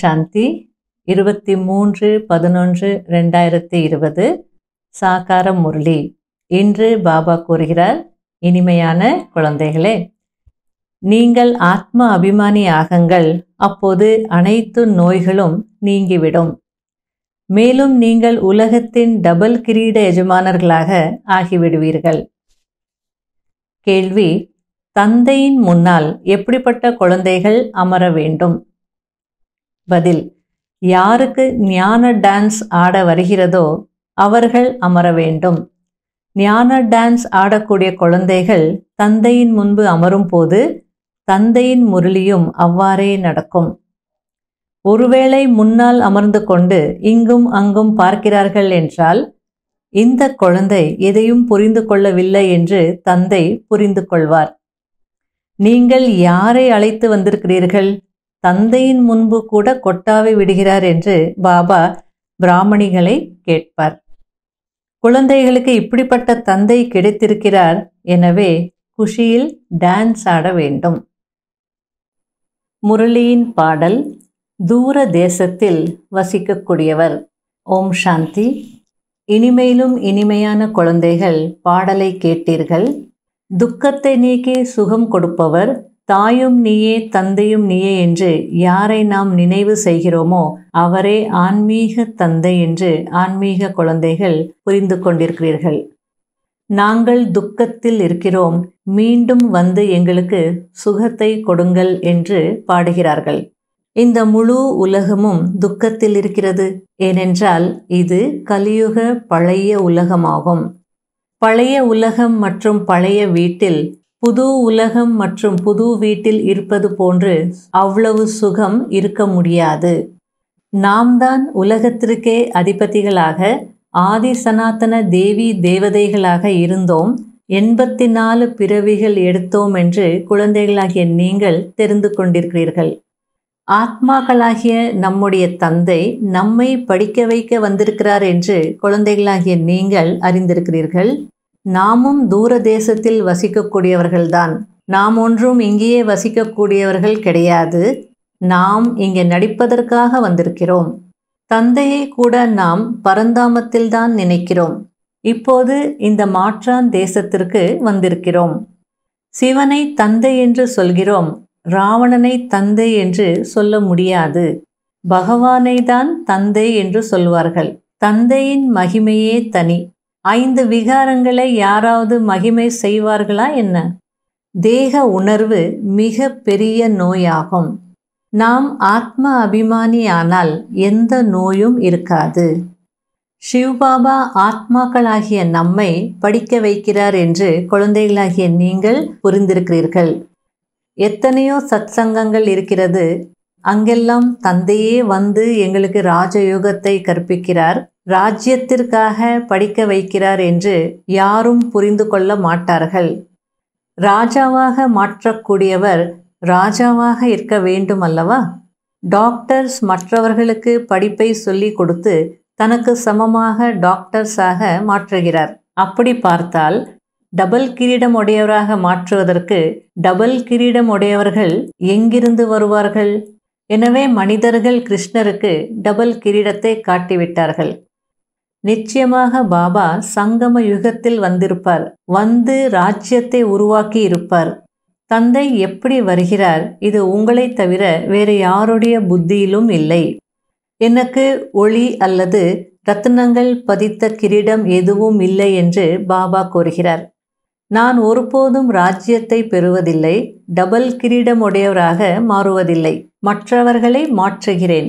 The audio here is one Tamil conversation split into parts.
சாந்தி இருபத்தி மூன்று பதினொன்று ரெண்டாயிரத்தி இருபது சாகார முரளி. இன்று பாபா கூறுகிறார் இனிமையான குழந்தைகளே நீங்கள் ஆத்ம அபிமானி ஆகுங்கள் அப்போது அனைத்து நோய்களும் நீங்கிவிடும். மேலும் நீங்கள் உலகத்தின் டபுள் கிரீட எஜமானர்களாக ஆகிவிடுவீர்கள். கேள்வி தந்தையின் முன்னால் எப்படிப்பட்ட குழந்தைகள் அமர வேண்டும்? பதில் யாருக்கு ஞான டான்ஸ் ஆட வருகிறதோ அவர்கள் அமர வேண்டும். ஞான டான்ஸ் ஆடக்கூடிய குழந்தைகள் தந்தையின் முன்பு அமரும் போது தந்தையின் முரளியும் அவ்வாறே நடக்கும். ஒருவேளை முன்னால் அமர்ந்து கொண்டு இங்கும் அங்கும் பார்க்கிறார்கள் என்றால் இந்த குழந்தை எதையும் புரிந்து கொள்ளவில்லை என்று தந்தை புரிந்து கொள்வார். நீங்கள் யாரை அழைத்து வந்திருக்கிறீர்கள்? தந்தையின் முன்பு கூட கொட்டாவை விடுகிறார் என்று பாபா பிராமணிகளை கேட்பார். குழந்தைகளுக்கு இப்படிப்பட்ட தந்தை கிடைத்திருக்கிறார் எனவே குஷியில் டான்ஸ் ஆட வேண்டும். முரளியின் பாடல் தூர தேசத்தில் வசிக்கக்கூடியவர். ஓம் சாந்தி. இனிமையிலும் இனிமையான குழந்தைகள் பாடலை கேட்டீர்கள். துக்கத்தை நீக்கி சுகம் கொடுப்பவர் தாயும் நீயே தந்தையும் நீயே என்று யாரை நாம் நினைவு செய்கிறோமோ அவரே ஆன்மீக தந்தை என்று ஆன்மீக குழந்தைகள் புரிந்து கொண்டிருக்கிறீர்கள். நாங்கள் துக்கத்தில் இருக்கிறோம் மீண்டும் வந்து எங்களுக்கு சுகத்தை கொடுங்கள் என்று பாடுகிறார்கள். இந்த முழு உலகமும் துக்கத்தில் இருக்கிறது ஏனென்றால் இது கலியுக பழைய உலகமாகும். பழைய உலகம் மற்றும் பழைய வீட்டில் புது உலகம் மற்றும் புது வீட்டில் இருப்பது போன்று அவ்வளவு சுகம் இருக்க முடியாது. நாம் தான் உலகத்திற்கே அதிபதிகளாக ஆதி சனாதன தேவி தேவதைகளாக இருந்தோம். எண்பத்தி நாலு பிறவிகள் எடுத்தோம் என்று குழந்தைகளாகிய நீங்கள் தெரிந்து கொண்டிருக்கிறீர்கள். ஆத்மாக்களாகிய நம்முடைய தந்தை நம்மை படிக்க வைக்க வந்திருக்கிறார் என்று குழந்தைகளாகிய நீங்கள் அறிந்திருக்கிறீர்கள். நாமும் தூர தேசத்தில் வசிக்கக்கூடியவர்கள்தான். நாம் ஒன்றும் இங்கேயே வசிக்கக்கூடியவர்கள் கிடையாது. நாம் இங்கே நடிப்பதற்காக வந்திருக்கிறோம். தந்தையை கூட நாம் பரந்தாமத்தில்தான் நினைக்கிறோம். இப்போது இந்த மாற்றான் தேசத்திற்கு வந்திருக்கிறோம். சிவனை தந்தை என்று சொல்கிறோம். ராவணனை தந்தை என்று சொல்ல முடியாது. பகவானை தான் தந்தை என்று சொல்வார்கள். தந்தையின் மகிமையே தனி. ஐந்து விகாரங்களை யாராவது மகிமை செய்வார்களா என்ன? தேக உணர்வு மிக பெரிய நோயாகும். நாம் ஆத்ம அபிமானியானால் எந்த நோயும் இருக்காது. சிவ்பாபா ஆத்மாக்களாகிய நம்மை படிக்க வைக்கிறார் என்று குழந்தைகளாகிய நீங்கள் புரிந்திருக்கிறீர்கள். எத்தனையோ சத்சங்கங்கள் இருக்கிறது. அங்கெல்லாம் தந்தையே வந்து எங்களுக்கு ராஜயோகத்தை கற்பிக்கிறார். ராஜ்யத்திற்காக படிக்க வைக்கிறார் என்று யாரும் புரிந்து கொள்ள மாட்டார்கள். ராஜாவாக மாற்றக்கூடியவர் ராஜாவாக இருக்க வேண்டும் அல்லவா டாக்டர்ஸ் மற்றவர்களுக்கு படிப்பை சொல்லி கொடுத்து தனக்கு சமமாக டாக்டர்ஸாக மாற்றுகிறார். அப்படி பார்த்தால் டபுள் கிரீடம் உடையவராக மாற்றுவதற்கு டபுள் கிரீடம் உடையவர்கள் எங்கிருந்து வருவார்கள்? எனவே மனிதர்கள் கிருஷ்ணருக்கு டபுள் கிரீடத்தை காட்டிவிட்டார்கள். நிச்சயமாக பாபா சங்கம யுகத்தில் வந்திருப்பார். வந்து ராஜ்யத்தை உருவாக்கி இருப்பார். தந்தை எப்படி வருகிறார்? இது உங்களை தவிர வேறு யாருடைய புத்தியிலும் இல்லை. எனக்கு ஒளி அல்லது ரத்னங்கள் பதித்த கிரீடம் எதுவும் இல்லை என்று பாபா கூறுகிறார். நான் ஒருபோதும் ராஜ்யத்தை பெறுவதில்லை டபுள் கிரீடம் உடையவராக மாறுவதில்லை. மற்றவர்களை மாற்றுகிறேன்.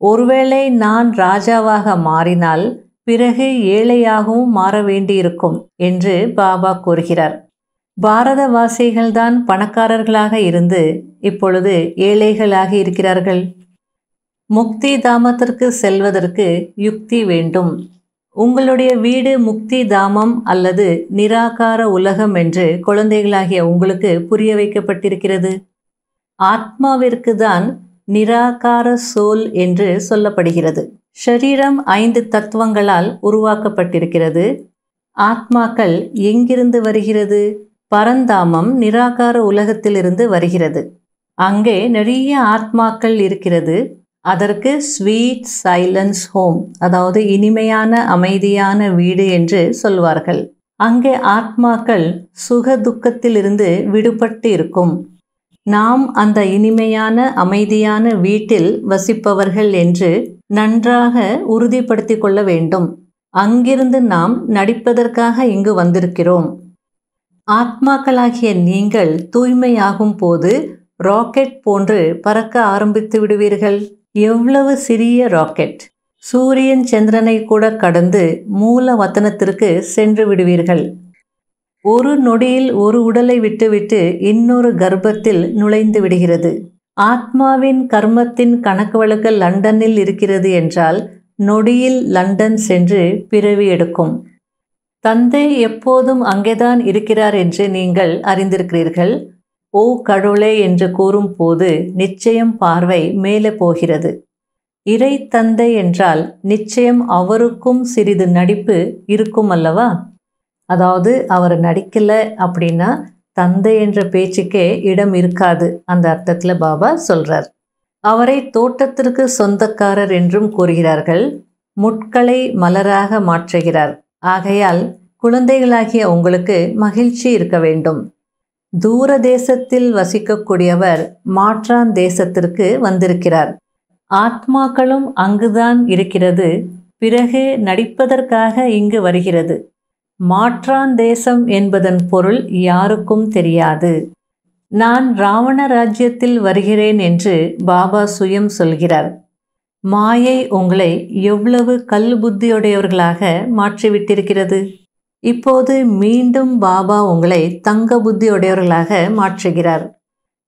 ஒருவேளை நான் ராஜாவாக மாறினால் பிறகு ஏழையாகவும் மாற வேண்டியிருக்கும் என்று பாபா கூறுகிறார். பாரதவாசிகள்தான் பணக்காரர்களாக இருந்து இப்பொழுது ஏழைகளாக இருக்கிறார்கள். முக்தி தாமத்திற்கு செல்வதற்கு யுக்தி வேண்டும். உங்களுடைய வீடு முக்தி தாமம் அல்லது நிராகார உலகம் என்று குழந்தைகளாகிய உங்களுக்கு புரிய வைக்கப்பட்டிருக்கிறது. ஆத்மாவிற்கு தான் நிராகார சோல் என்று சொல்லப்படுகிறது. ஷரீரம் ஐந்து தத்துவங்களால் உருவாக்கப்பட்டிருக்கிறது. ஆத்மாக்கள் எங்கிருந்து வருகிறது? பரந்தாமம் நிராகார உலகத்திலிருந்து வருகிறது. அங்கே நிறைய ஆத்மாக்கள் இருக்கிறது. அதற்கு ஸ்வீட் சைலன்ஸ் ஹோம் அதாவது இனிமையான அமைதியான வீடு என்று சொல்வார்கள். அங்கே ஆத்மாக்கள் சுக துக்கத்திலிருந்து விடுபட்டு இருக்கும் நாம் அந்த இனிமையான அமைதியான வீட்டில் வசிப்பவர்கள் என்று நன்றாக உறுதிப்படுத்திக் கொள்ள வேண்டும். அங்கிருந்து நாம் நடிப்பதற்காக இங்கு வந்திருக்கிறோம். ஆத்மாக்களாகிய நீங்கள் தூய்மையாகும் போது ராக்கெட் போன்று பறக்க ஆரம்பித்து விடுவீர்கள். எவ்வளவு சிறிய ராக்கெட். சூரியன் சந்திரனை கூட கடந்து மூல வத்தனத்திற்கு சென்று விடுவீர்கள். ஒரு நொடியில் ஒரு உடலை விட்டுவிட்டு இன்னொரு கர்ப்பத்தில் நுழைந்து விடுகிறது. ஆத்மாவின் கர்மத்தின் கணக்கு வழக்கு லண்டனில் இருக்கிறது என்றால் நொடியில் லண்டன் சென்று பிறவி எடுக்கும். தந்தை எப்போதும் அங்கேதான் இருக்கிறார் என்று நீங்கள் அறிந்திருக்கிறீர்கள். ஓ கடவுளே என்று கூறும் போது நிச்சயம் பார்வை மேலே போகிறது. இறை தந்தை என்றால் நிச்சயம் அவருக்கும் சிறிது நடிப்பு இருக்கும் அல்லவா? அதாவது அவர் நடிக்கலை அப்படின்னா தந்தை என்ற பேச்சுக்கே இடம் இருக்காது அந்த அர்த்தத்தில் பாபா சொல்கிறார் அவரை தோட்டத்திற்கு சொந்தக்காரர் என்றும் கூறுகிறார்கள் முட்களை மலராக மாற்றுகிறார். ஆகையால் குழந்தைகளாகிய உங்களுக்கு மகிழ்ச்சி இருக்க வேண்டும். தூர தேசத்தில் வசிக்கக்கூடியவர் மாற்றான் தேசத்திற்கு வந்திருக்கிறார். ஆத்மாக்களும் அங்குதான் இருக்கிறது பிறகு நடிப்பதற்காக இங்கு வருகிறது. மாற்றான் தேசம் என்பதன் பொருள் யாருக்கும் தெரியாது. நான் ராவண ராஜ்யத்தில் வருகிறேன் என்று பாபா சுயம் சொல்கிறார். மாயை உங்களை எவ்வளவு கல் புத்தியுடையவர்களாக மாற்றிவிட்டிருக்கிறது? இப்போது மீண்டும் பாபா உங்களை தங்க புத்தியுடையவர்களாக மாற்றுகிறார்.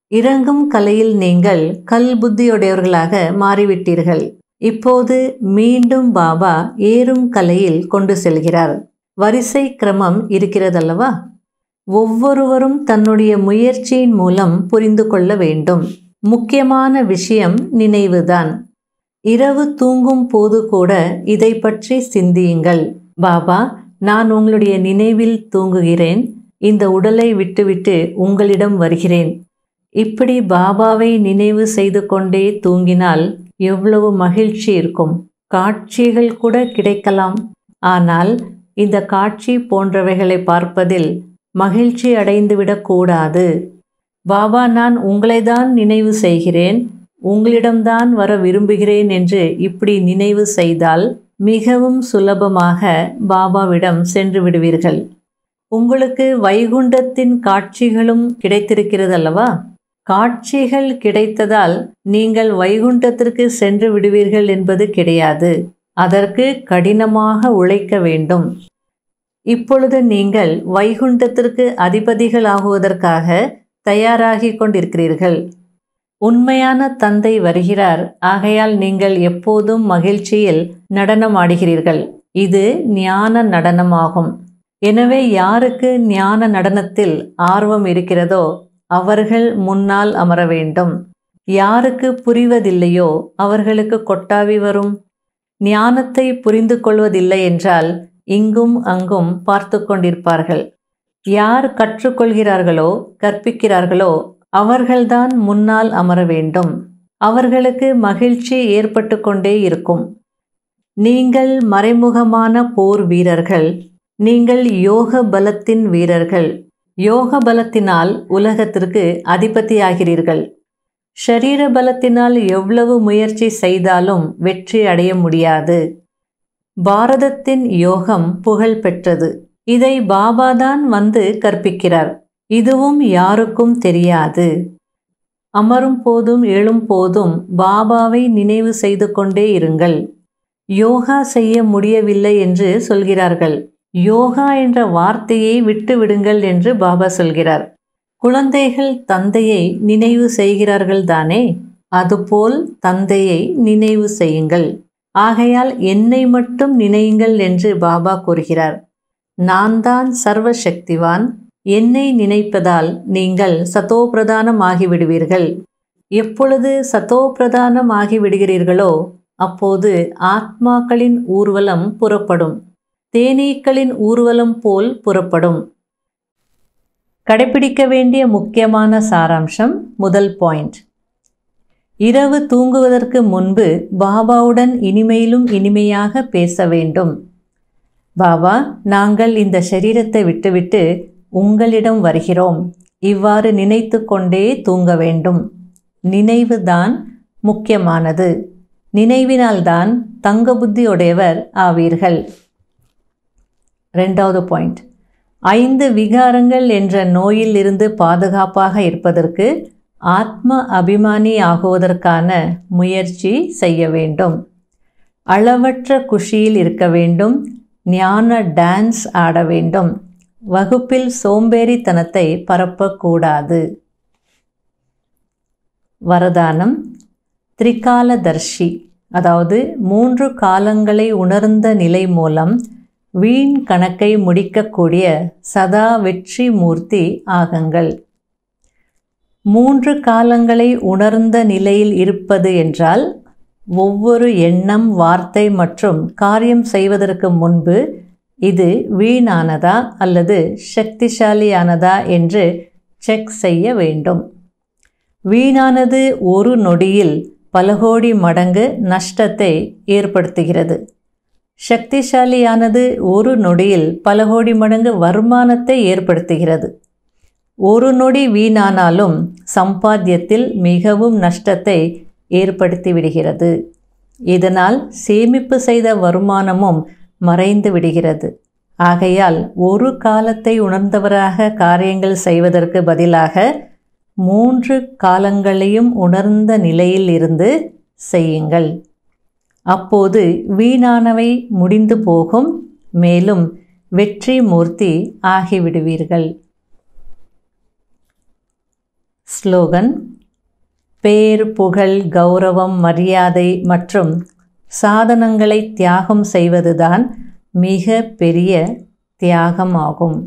இறங்கும் கலையில் நீங்கள் கல் புத்தியுடையவர்களாக மாறிவிட்டீர்கள். இப்போது மீண்டும் பாபா ஏறும் கலையில் கொண்டு செல்கிறார். வரிசை கிரமம் இருக்கிறதல்லவா? ஒவ்வொருவரும் தன்னுடைய முயற்சியின் மூலம் புரிந்து கொள்ள வேண்டும். முக்கியமான விஷயம் நினைவுதான். இரவு தூங்கும் போது கூட இதை பற்றி சிந்தியுங்கள். பாபா நான் உங்களுடைய நினைவில் தூங்குகிறேன். இந்த உடலை விட்டுவிட்டு உங்களிடம் வருகிறேன். இப்படி பாபாவை நினைவு செய்து கொண்டே தூங்கினால் எவ்வளவு மகிழ்ச்சி இருக்கும். காட்சிகள் கூட கிடைக்கலாம். ஆனால் இந்த காட்சி போன்றவைகளை பார்ப்பதில் மகிழ்ச்சி அடைந்துவிடக்கூடாது பாபா நான் உங்களை தான் நினைவு செய்கிறேன். உங்களிடம்தான் வர விரும்புகிறேன் என்று இப்படி நினைவு செய்தால் மிகவும் சுலபமாக பாபாவிடம் சென்று விடுவீர்கள். உங்களுக்கு வைகுண்டத்தின் காட்சிகளும் கிடைத்திருக்கிறதல்லவா? காட்சிகள் கிடைத்ததால் நீங்கள் வைகுண்டத்திற்கு சென்று விடுவீர்கள் என்பது கிடையாது. அதற்கு கடினமாக உழைக்க வேண்டும். இப்பொழுது நீங்கள் வைகுண்டத்திற்கு அதிபதிகளாகுவதற்காக தயாராகி கொண்டிருக்கிறீர்கள். உண்மையான தந்தை வருகிறார். ஆகையால் நீங்கள் எப்போதும் மகிழ்ச்சியில் நடனம் ஆடுகிறீர்கள். இது ஞான நடனமாகும். எனவே யாருக்கு ஞான நடனத்தில் ஆர்வம் இருக்கிறதோ அவர்கள் முன்னால் அமர வேண்டும். யாருக்கு புரிவதில்லையோ அவர்களுக்கு கொட்டாவி வரும். ஞானத்தை புரிந்து கொள்வதில்லை என்றால் இங்கும் அங்கும் பார்த்து கொண்டிருப்பார்கள் யார் கற்றுக்கொள்கிறார்களோ கற்பிக்கிறார்களோ அவர்கள்தான் முன்னால் அமர வேண்டும். அவர்களுக்கு மகிழ்ச்சி ஏற்பட்டு கொண்டே இருக்கும். நீங்கள் மறைமுகமான போர் வீரர்கள். நீங்கள் யோக பலத்தின் வீரர்கள். யோக பலத்தினால் உலகத்திற்கு அதிபதியாகிறீர்கள். ஷரீர பலத்தினால் எவ்வளவு முயற்சி செய்தாலும் வெற்றி அடைய முடியாது. பாரதத்தின் யோகம் புகழ் பெற்றது இதை பாபாதான் வந்து கற்பிக்கிறார். இதுவும் யாருக்கும் தெரியாது. அமரும் போதும் எழும் போதும் பாபாவை நினைவு செய்து கொண்டே இருங்கள். யோகா செய்ய முடியவில்லை என்று சொல்கிறார்கள். யோகா என்ற வார்த்தையை விட்டு விடுங்கள் என்று பாபா சொல்கிறார். குழந்தைகள் தந்தையை நினைவு செய்கிறார்கள் தானே? அதுபோல் தந்தையை நினைவு செய்யுங்கள். ஆகையால் என்னை மட்டும் நினையுங்கள் என்று பாபா கூறுகிறார். நான் தான் சர்வ சக்திவான் என்னை நினைப்பதால் நீங்கள் சதோபிரதானம் ஆகிவிடுவீர்கள் எப்பொழுது சதோபிரதானம் ஆகிவிடுகிறீர்களோ அப்போது ஆத்மாக்களின் ஊர்வலம் புறப்படும். தேனீக்களின் ஊர்வலம் போல் புறப்படும். கடைபிடிக்க வேண்டிய முக்கியமான சாராம்சம் முதல் பாயிண்ட் இரவு தூங்குவதற்கு முன்பு பாபாவுடன் இனிமையிலும் இனிமையாக பேச வேண்டும். பாபா நாங்கள் இந்த சரீரத்தை விட்டுவிட்டு உங்களிடம் வருகிறோம். இவ்வாறு நினைத்து கொண்டே தூங்க வேண்டும். நினைவுதான் முக்கியமானது. நினைவினால்தான் தங்க புத்தியுடையவர் ஆவீர்கள். ரெண்டாவது பாயிண்ட் ஐந்து விகாரங்கள் என்ற நோயில் இருந்து பாதுகாப்பாக இருப்பதற்கு ஆத்ம அபிமானி ஆகுவதற்கான முயற்சி செய்ய வேண்டும். அளவற்ற குஷியில் இருக்க வேண்டும். ஞான டான்ஸ் ஆட வேண்டும். வகுப்பில் சோம்பேறித்தனத்தை பரப்பக்கூடாது. வரதானம். திரிகாலதர்ஷி அதாவது மூன்று காலங்களை உணர்ந்த நிலை மூலம் வீண் கணக்கை முடிக்கக்கூடிய சதா வெற்றி மூர்த்தி ஆகுங்கள். மூன்று காலங்களை உணர்ந்த நிலையில் இருப்பது என்றால் ஒவ்வொரு எண்ணம் வார்த்தை மற்றும் காரியம் செய்வதற்கு முன்பு இது வீணானதா அல்லது சக்திசாலியானதா என்று செக் செய்ய வேண்டும். வீணானது ஒரு நொடியில் பல கோடி மடங்கு நஷ்டத்தை ஏற்படுத்துகிறது. சக்திசாலியானது ஒரு நொடியில் பல கோடி மடங்கு வருமானத்தை ஏற்படுத்துகிறது. ஒரு நொடி வீணானாலும் சம்பாத்தியத்தில் மிகவும் நஷ்டத்தை ஏற்படுத்தி விடுகிறது. இதனால் சேமிப்பு செய்த வருமானமும் மறைந்து விடுகிறது. ஆகையால் ஒரு காலத்தை உணர்ந்தவராக காரியங்கள் செய்வதற்கு பதிலாக மூன்று காலங்களையும் உணர்ந்த நிலையில் இருந்து செய்யுங்கள். அப்போது வீணானவை முடிந்து போகும் மேலும் வெற்றி மூர்த்தி ஆகிவிடுவீர்கள். ஸ்லோகன் பேர் புகழ் கௌரவம் மரியாதை மற்றும் சாதனங்களை தியாகம் செய்வதுதான் மிக பெரிய தியாகம் ஆகும்.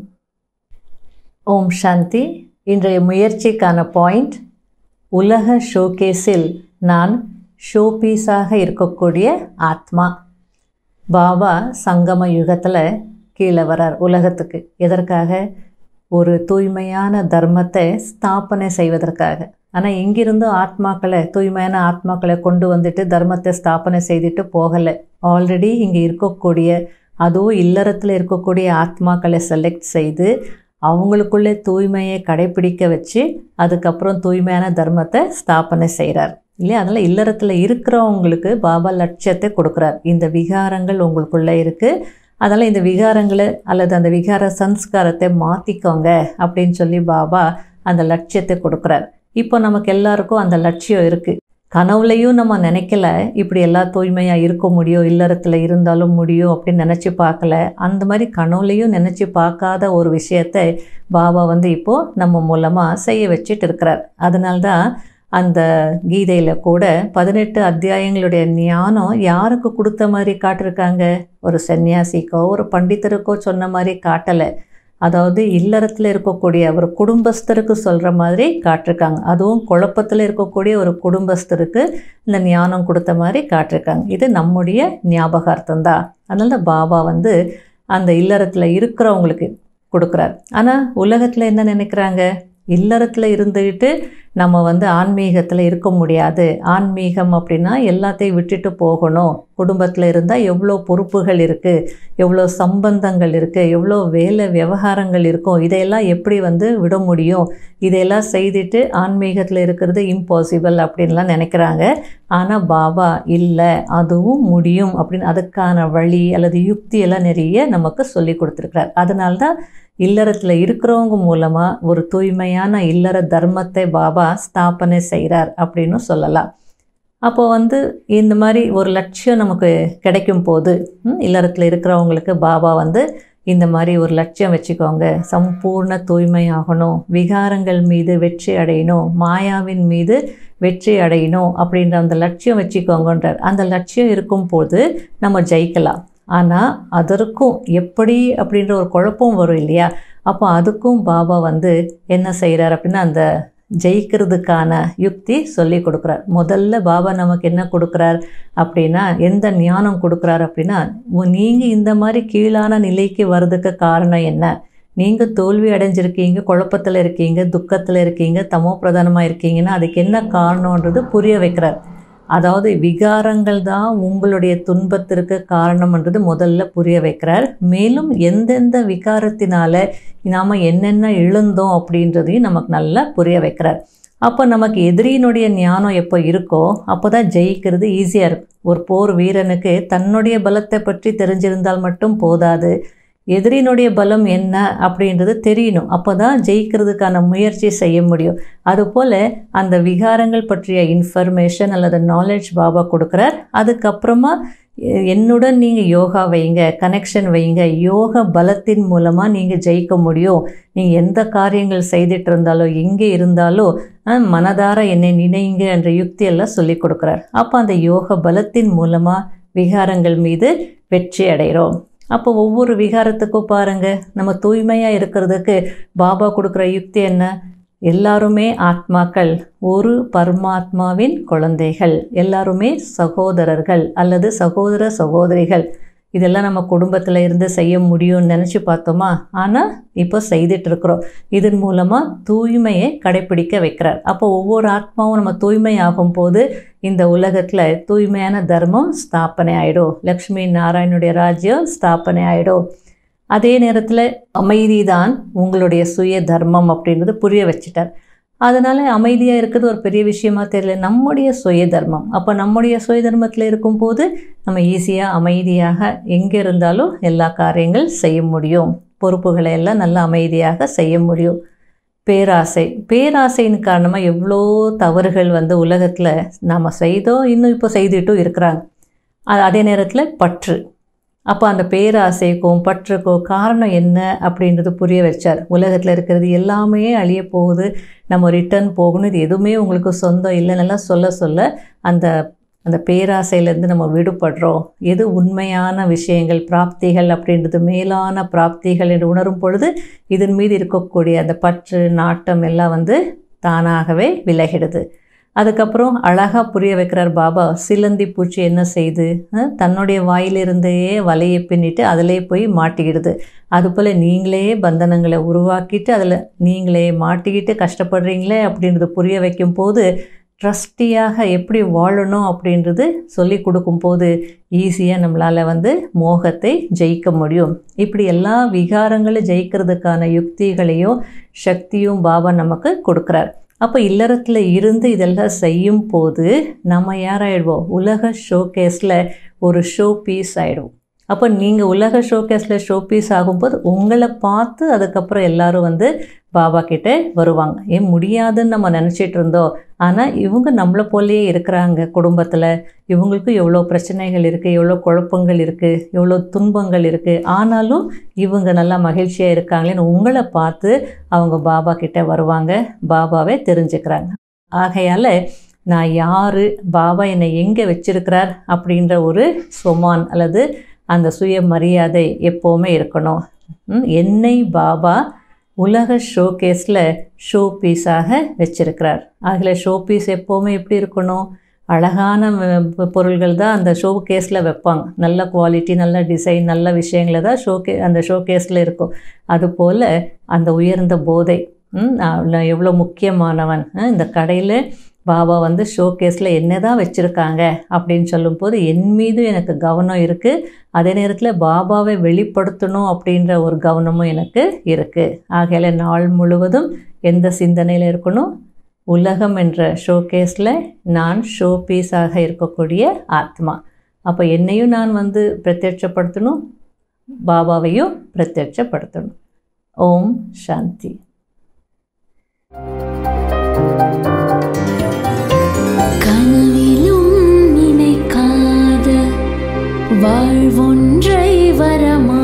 ஓம் சாந்தி. இன்றைய முயற்சிக்கான பாயிண்ட் உலக ஷோகேஸில் நான் ஷோபீஸாக இருக்கக்கூடிய ஆத்மா. பாபா சங்கம யுகத்தில் கீழே வரார் உலகத்துக்கு. எதற்காக? ஒரு தூய்மையான தர்மத்தை ஸ்தாபனை செய்வதற்காக. ஆனால் இங்கிருந்து ஆத்மாக்களை தூய்மையான ஆத்மாக்களை கொண்டு வந்துட்டு தர்மத்தை ஸ்தாபனை செய்துட்டு போகலை. ஆல்ரெடி இங்கே இருக்கக்கூடிய அதுவும் இல்லறத்தில் இருக்கக்கூடிய ஆத்மாக்களை செலக்ட் செய்து அவங்களுக்குள்ளே தூய்மையை கடைப்பிடிக்க வச்சு அதுக்கப்புறம் தூய்மையான தர்மத்தை ஸ்தாபனை செய்கிறார் இல்லையா? அதனால் இல்லறத்தில் இருக்கிறவங்களுக்கு பாபா லட்சியத்தை கொடுக்குறார். இந்த விகாரங்கள் உங்களுக்குள்ளே இருக்குது அதனால் இந்த விகாரங்களை அல்லது அந்த விகார சன்ஸ்காரத்தை மாற்றிக்கோங்க அப்படின்னு சொல்லி பாபா அந்த லட்சியத்தை கொடுக்குறார். இப்போ நமக்கு எல்லாருக்கும் அந்த லட்சியம் இருக்குது கனவுலையும் நம்ம நினைக்கல இப்படி எல்லாம் தூய்மையாக இருக்க முடியும் இல்லறத்தில் இருந்தாலும் முடியும் அப்படின்னு நினச்சி பார்க்கல. அந்த மாதிரி கனவுலையும் நினச்சி பார்க்காத ஒரு விஷயத்தை பாபா வந்து இப்போது நம்ம மூலமாக செய்ய வச்சுட்டு இருக்கிறார். அதனால்தான் அந்த கீதையில் கூட பதினெட்டு அத்தியாயங்களுடைய ஞானம் யாருக்கு கொடுத்த மாதிரி காட்டிருக்காங்க? ஒரு சன்னியாசிக்கோ ஒரு பண்டிதருக்கோ சொன்ன மாதிரி காட்டலை. அதாவது இல்லறத்தில் இருக்கக்கூடிய ஒரு குடும்பஸ்தருக்கு சொல்கிற மாதிரி காட்டிருக்காங்க. அதுவும் குழப்பத்தில் இருக்கக்கூடிய ஒரு குடும்பஸ்தருக்கு இந்த ஞானம் கொடுத்த மாதிரி காட்டிருக்காங்க. இது நம்முடைய ஞாபகார்த்தம் தான் அதனால் பாபா வந்து அந்த இல்லறத்தில் இருக்கிறவங்களுக்கு கொடுக்குறார். ஆனால் உலகத்தில் என்ன நினைக்கிறாங்க? இல்லறத்தில் இருந்துக்கிட்டு நம்ம வந்து ஆன்மீகத்தில் இருக்க முடியாது. ஆன்மீகம் அப்படின்னா எல்லாத்தையும் விட்டுட்டு போகணும். குடும்பத்தில் இருந்தால் எவ்வளோ பொறுப்புகள் இருக்குது எவ்வளோ சம்பந்தங்கள் இருக்குது எவ்வளோ வேலை விவகாரங்கள் இருக்கும். இதையெல்லாம் எப்படி வந்து விட முடியும்? இதையெல்லாம் செய்துட்டு ஆன்மீகத்தில் இருக்கிறது இம்பாசிபிள் அப்படின்லாம் நினைக்கிறாங்க. ஆனால் பாபா இல்லை அதுவும் முடியும் அப்படின்னு அதுக்கான வழி அல்லது யுக்தியெல்லாம் நிறைய நமக்கு சொல்லி கொடுத்துருக்கிறார். அதனால்தான் இல்லறத்தில் இருக்கிறவங்க மூலமாக ஒரு தூய்மையான இல்லற தர்மத்தை பாபா ஸ்தாபனை செய்கிறார் அப்படின்னு சொல்லலாம். அப்போ வந்து இந்த மாதிரி ஒரு லட்சியம் நமக்கு கிடைக்கும் போது இல்லறத்தில் இருக்கிறவங்களுக்கு பாபா வந்து இந்த மாதிரி ஒரு லட்சியம் வச்சுக்கோங்க. சம்பூர்ண தூய்மையாகணும் விகாரங்கள் மீது வெற்றி அடையணும் மாயாவின் மீது வெற்றி அடையணும் அப்படின்ற அந்த லட்சியம் வச்சுக்கோங்கன்றார். அந்த லட்சியம் இருக்கும்போது நம்ம ஜெயிக்கலாம். ஆனால் அதற்கும் எப்படி அப்படின்ற ஒரு குழப்பம் வரும் இல்லையா? அப்போ அதுக்கும் பாபா வந்து என்ன செய்கிறார் அப்படின்னா அந்த ஜெயிக்கிறதுக்கான யுக்தி சொல்லி கொடுக்குறார். முதல்ல பாபா நமக்கு என்ன கொடுக்குறார் அப்படின்னா எந்த ஞானம் கொடுக்குறார் அப்படின்னா நீங்கள் இந்த மாதிரி கீழான நிலைக்கு வர்றதுக்கு காரணம் என்ன? நீங்கள் தோல்வி அடைஞ்சிருக்கீங்க குழப்பத்தில் இருக்கீங்க துக்கத்தில் இருக்கீங்க தமோ பிரதானமாக இருக்கீங்கன்னா அதுக்கு என்ன காரணன்றது புரிய வைக்கிறார். அதாவது விகாரங்கள் தான் உங்களுடைய துன்பத்திற்கு காரணம்ன்றது முதல்ல புரிய வைக்கிறார். மேலும் எந்தெந்த விகாரத்தினால நாம் என்னென்ன இழந்தோம் அப்படின்றதையும் நமக்கு நல்லா புரிய வைக்கிறார். அப்போ நமக்கு எதிரியினுடைய ஞானம் எப்போ இருக்கோ அப்போ தான் ஜெயிக்கிறது ஈஸியாக இருக்கும். ஒரு போர் வீரனுக்கு தன்னுடைய பலத்தை பற்றி தெரிஞ்சிருந்தால் மட்டும் போதாது. எதிரினுடைய பலம் என்ன அப்படின்றது தெரியணும். அப்போ தான் ஜெயிக்கிறதுக்கான முயற்சி செய்ய முடியும். அதுபோல் அந்த விகாரங்கள் பற்றிய இன்ஃபர்மேஷன் அல்லது நாலேஜ் பாபா கொடுக்குறார். அதுக்கப்புறமா என்னுடன் நீங்கள் யோகா வைங்க கனெக்ஷன் வைங்க யோக பலத்தின் மூலமாக நீங்கள் ஜெயிக்க முடியும். நீங்கள் எந்த காரியங்கள் செய்துட்டு இருந்தாலோ எங்கே இருந்தாலோ மனதார என்னை நினைங்க என்ற யுக்தியெல்லாம் சொல்லி கொடுக்குறார். அப்போ அந்த யோக பலத்தின் மூலமாக விகாரங்கள் மீது வெற்றி அடைகிறோம். அப்போ ஒவ்வொரு விகாரத்துக்கும் பாருங்கள் நம்ம தூய்மையாக இருக்கிறதுக்கு பாபா கொடுக்குற யுக்தி என்ன? எல்லாருமே ஆத்மாக்கள் ஒரு பரமாத்மாவின் குழந்தைகள். எல்லாருமே சகோதரர்கள் அல்லது சகோதர சகோதரிகள். இதெல்லாம் நம்ம குடும்பத்தில் இருந்து செய்ய முடியும்னு நினச்சி பார்த்தோமா? ஆனால் இப்போ செய்துட்ருக்குறோம் இதன் மூலமாக தூய்மையை கடைப்பிடிக்க வைக்கிறார். அப்போ ஒவ்வொரு ஆத்மாவும் நம்ம தூய்மை ஆகும் போது இந்த உலகத்தில் தூய்மையான தர்மம் ஸ்தாபனை ஆகிடும் லக்ஷ்மி நாராயணனுடைய ராஜ்யம் ஸ்தாபனை ஆகிடும் அதே நேரத்தில் அமைதி தான் உங்களுடைய சுய தர்மம் அப்படின்றது புரிய வச்சுட்டார். அதனால் அமைதியாக இருக்கிறது ஒரு பெரிய விஷயமா தெரியல. நம்முடைய சுய தர்மம் அப்போ நம்முடைய சுய தர்மத்தில் இருக்கும்போது நம்ம ஈஸியாக அமைதியாக எங்கே இருந்தாலும் எல்லா காரியங்கள் செய்ய முடியும். பொறுப்புகளை எல்லாம் நல்லா அமைதியாக செய்ய முடியும். பேராசை. பேராசையின் காரணமாக எவ்வளோ தவறுகள் வந்து உலகத்தில் நாம் செய்தோம் இன்னும் இப்போ செய்துட்டும் இருக்கிறாங்க. அதே நேரத்தில் பற்று. அப்போ அந்த பேராசைக்கும் பற்றுக்கும் காரணம் என்ன அப்படின்றது புரிய வச்சார். உலகத்தில் இருக்கிறது எல்லாமே அழிய போகுது. நம்ம ரிட்டர்ன் போகணும். இது எதுவுமே உங்களுக்கு சொந்தம் இல்லைன்னெல்லாம் சொல்ல சொல்ல அந்த அந்த பேராசையிலேருந்து நம்ம விடுபடுறோம். எது உண்மையான விஷயங்கள் பிராப்திகள் அப்படின்றது மேலான பிராப்திகள் என்று உணரும் பொழுது இதன் மீது இருக்கக்கூடிய அந்த பற்று நாட்டம் எல்லாம் வந்து தானாகவே விலகிடுது. அதுக்கப்புறம் அழகாக புரிய வைக்கிறார் பாபா சிலந்தி பூச்சி என்ன செய்து? தன்னுடைய வாயிலிருந்தே வலையை பின்னிட்டு அதிலே போய் மாட்டிக்கிடுது. அதுபோல் நீங்களே பந்தனங்களை உருவாக்கிட்டு அதில் நீங்களே மாட்டிக்கிட்டு கஷ்டப்படுறீங்களே அப்படின்றது புரிய வைக்கும் போது ட்ரஸ்டியாக எப்படி வாழணும்? அப்படின்றது சொல்லி கொடுக்கும்போது ஈஸியாக நம்மளால் வந்து மோகத்தை ஜெயிக்க முடியும். இப்படி எல்லா விகாரங்களும் ஜெயிக்கிறதுக்கான யுக்திகளையும் சக்தியும் பாபா நமக்கு கொடுக்குறார். அப்போ இல்லறத்தில் இருந்து இதெல்லாம் செய்யும் போது நம்ம யாராயிடுவோம்? உலக ஷோகேஸில் ஒரு ஷோ பீஸ் ஆகிடுவோம் அப்போ நீங்கள் உலக ஷோகேஸில் ஷோ பீஸ் ஆகும்போது உங்களை பார்த்து அதுக்கப்புறம் எல்லாரும் வந்து பாபா கிட்டே வருவாங்க. ஏன் முடியாதுன்னு நம்ம நினச்சிட்டு இருந்தோம். ஆனால் இவங்க நம்மளை போலேயே இருக்கிறாங்க குடும்பத்தில். இவங்களுக்கும் எவ்வளோ பிரச்சனைகள் இருக்குது எவ்வளோ குழப்பங்கள் இருக்குது எவ்வளோ துன்பங்கள் இருக்குது ஆனாலும் இவங்க நல்லா மகிழ்ச்சியாக இருக்காங்களேன்னு உங்களை பார்த்து அவங்க பாபா கிட்டே வருவாங்க. பாபாவே தெரிஞ்சுக்கிறாங்க. ஆகையால் நான் யார்? பாபா என்னை எங்கே வச்சிருக்கிறார்? அப்படின்ற ஒரு சொமான் அல்லது அந்த சுயமரியாதை எப்போவுமே இருக்கணும். என்னை பாபா உலக ஷோகேஸில் ஷோ பீஸாக வச்சிருக்கிறார். அதில் ஷோ பீஸ் எப்போவுமே எப்படி இருக்கணும்? அழகான பொருள்கள் தான் அந்த ஷோ கேஸில் வைப்பாங்க. நல்ல குவாலிட்டி நல்ல டிசைன் நல்ல விஷயங்களை தான் ஷோ கே அந்த ஷோ கேஸில் இருக்கும் அதுபோல் அந்த உயர்ந்த போதை எவ்வளோ முக்கியமானவன். இந்த கடையில் பாபா வந்து ஷோ கேஸில் என்ன தான் வச்சுருக்காங்க அப்படின்னு சொல்லும்போது என் மீதும் எனக்கு கவனம் இருக்குது அதே நேரத்தில் பாபாவை வெளிப்படுத்தணும் அப்படின்ற ஒரு கவனமும் எனக்கு இருக்குது ஆகையில் நாள் முழுவதும் எந்த சிந்தனையில் இருக்கணும்? உலகம் என்ற ஷோ கேஸில் நான் ஷோ பீஸாக இருக்கக்கூடிய ஆத்மா. அப்போ என்னையும் நான் வந்து பிரத்யட்சப்படுத்தணும் பாபாவையும் பிரத்யட்சப்படுத்தணும். ஓம் சாந்தி. வாழ்வொன்றை வரமா